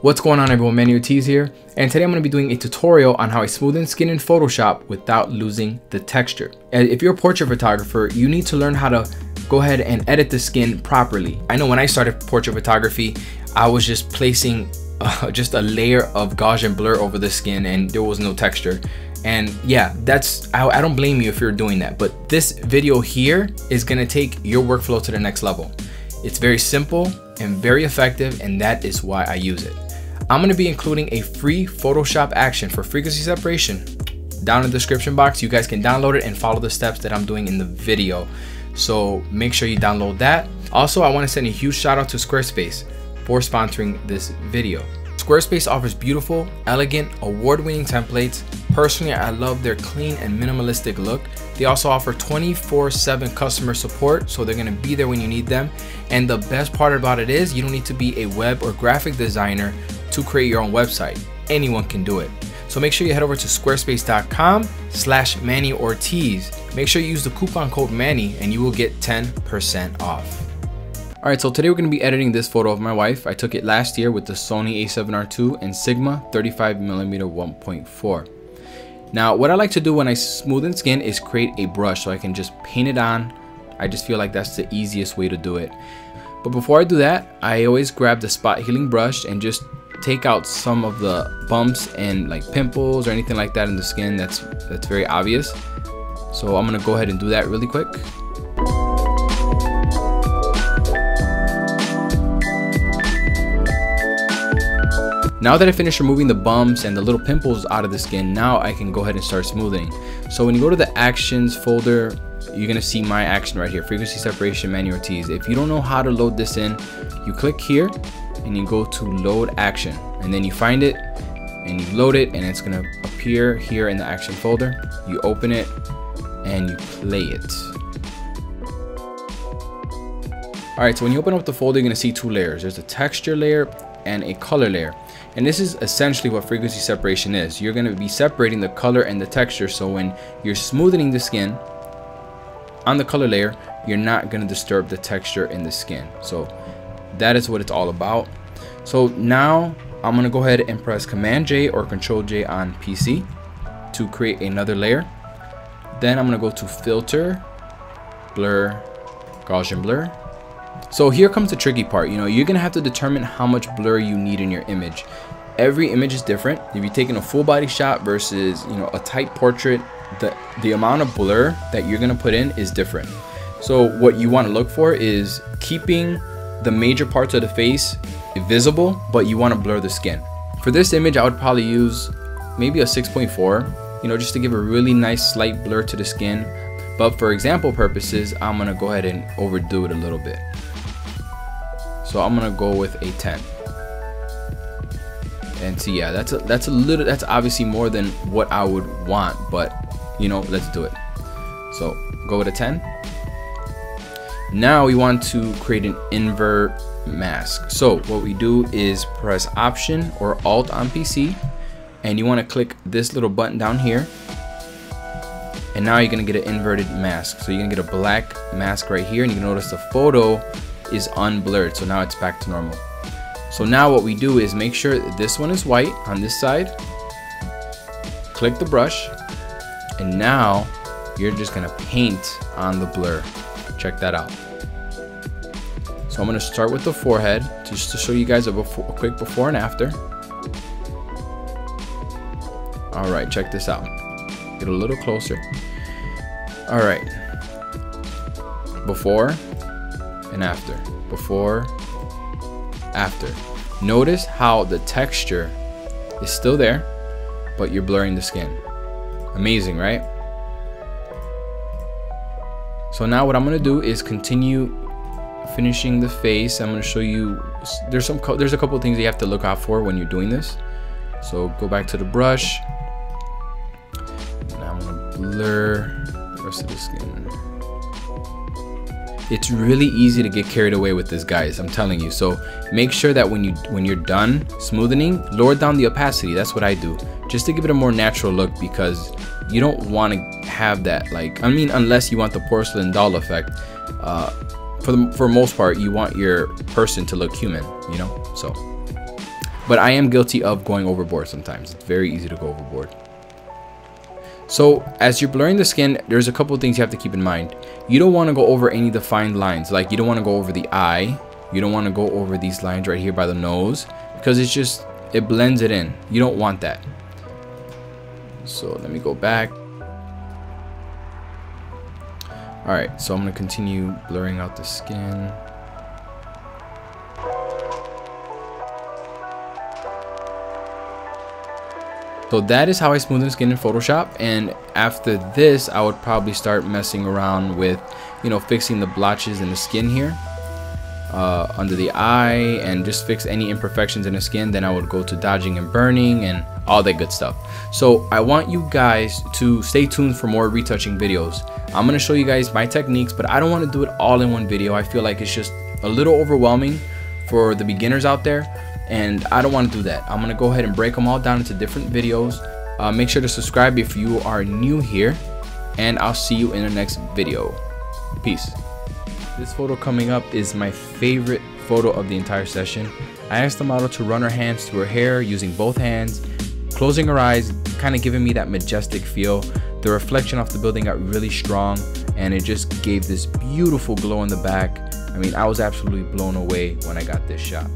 What's going on everyone, Manny Ortiz here, and today I'm going to be doing a tutorial on how I smoothen skin in Photoshop without losing the texture. And if you're a portrait photographer, you need to learn how to go ahead and edit the skin properly. I know when I started portrait photography, I was just placing uh, just a layer of Gaussian blur over the skin and there was no texture. And yeah, that's, I, I don't blame you if you're doing that, but this video here is gonna take your workflow to the next level. It's very simple and very effective and that is why I use it. I'm gonna be including a free Photoshop action for frequency separation down in the description box. You guys can download it and follow the steps that I'm doing in the video. So make sure you download that. Also, I wanna send a huge shout out to Squarespace for sponsoring this video. Squarespace offers beautiful, elegant, award-winning templates. Personally, I love their clean and minimalistic look. They also offer 24-7 customer support, so they're gonna be there when you need them. And the best part about it is you don't need to be a web or graphic designer to create your own website. Anyone can do it. So make sure you head over to squarespace.com slash Manny Ortiz. Make sure you use the coupon code Manny and you will get 10% off. Alright, so today we're going to be editing this photo of my wife. I took it last year with the Sony a7R II and Sigma 35mm 1.4. Now, what I like to do when I smoothen skin is create a brush so I can just paint it on. I just feel like that's the easiest way to do it. But before I do that, I always grab the spot healing brush and just take out some of the bumps and like pimples or anything like that in the skin that's that's very obvious so I'm gonna go ahead and do that really quick Now that I finished removing the bumps and the little pimples out of the skin, now I can go ahead and start smoothing. So when you go to the actions folder, you're gonna see my action right here, frequency separation Manny Ortiz. If you don't know how to load this in, you click here and you go to load action. And then you find it and you load it and it's gonna appear here in the action folder. You open it and you play it. All right so when you open up the folder you're gonna see two layers. There's a texture layer and a color layer. And this is essentially what frequency separation is. You're gonna be separating the color and the texture so when you're smoothing the skin on the color layer you're not gonna disturb the texture in the skin. So that is what it's all about so now I'm gonna go ahead and press command J or control J on PC to create another layer. Then I'm gonna go to filter blur Gaussian blur. So here comes the tricky part you know you're gonna have to determine how much blur you need in your image. Every image is different. If you're taking a full body shot versus you know a tight portrait the the amount of blur that you're gonna put in is different. So what you want to look for is keeping the major parts of the face visible, but you want to blur the skin. For this image, I would probably use maybe a 6.4, you know, just to give a really nice slight blur to the skin. But for example purposes, I'm gonna go ahead and overdo it a little bit. So I'm gonna go with a 10. And see, yeah, that's a, that's a little, that's obviously more than what I would want, but you know, let's do it. So go with a 10. Now we want to create an invert mask. So what we do is press option or alt on PC and you want to click this little button down here. And now you're gonna get an inverted mask. So you're gonna get a black mask right here and you can notice the photo is unblurred. So now it's back to normal. So now what we do is make sure this one is white on this side. Click the brush and now you're just gonna paint on the blur check that out so I'm going to start with the forehead just to show you guys a, before, a quick before and after. All right, check this out. Get a little closer. All right. Before and after. Before, after. Notice how the texture is still there, but you're blurring the skin. Amazing, right? So now what I'm going to do is continue finishing the face. I'm to show you there's some there's a couple things you have to look out for when you're doing this. So go back to the brush. And i'm to blur the rest of the skin. It's really easy to get carried away with this guys i'm telling you. So make sure that when you when you're done smoothing lower down the opacity. That's what i do just to give it a more natural look because you don't want to have that like i mean unless you want the porcelain doll effect uh, for the for most part you want your person to look human you know so but I am guilty of going overboard sometimes. It's very easy to go overboard. So as you're blurring the skin, there's a couple things you have to keep in mind. You don't want to go over any defined lines. Like you don't want to go over the eye. You don't want to go over these lines right here by the nose because it's just, it blends it in. You don't want that. So let me go back. All right, so I'm gonna continue blurring out the skin. So that is how I smoothen skin in Photoshop. And after this, I would probably start messing around with, you know, fixing the blotches in the skin here. Uh, under the eye and just fix any imperfections in the skin then I would go to dodging and burning and all that good stuff so I want you guys to stay tuned for more retouching videos I'm gonna show you guys my techniques but I don't want to do it all in one video I feel like it's just a little overwhelming for the beginners out there and I don't want to do that. I'm to go ahead and break them all down into different videos. Uh, make sure to subscribe if you are new here and I'll see you in the next video. Peace. This photo coming up is my favorite photo of the entire session. I asked the model to run her hands through her hair using both hands, closing her eyes, kind of giving me that majestic feel. The reflection off the building got really strong and it just gave this beautiful glow in the back. I mean, I was absolutely blown away when I got this shot.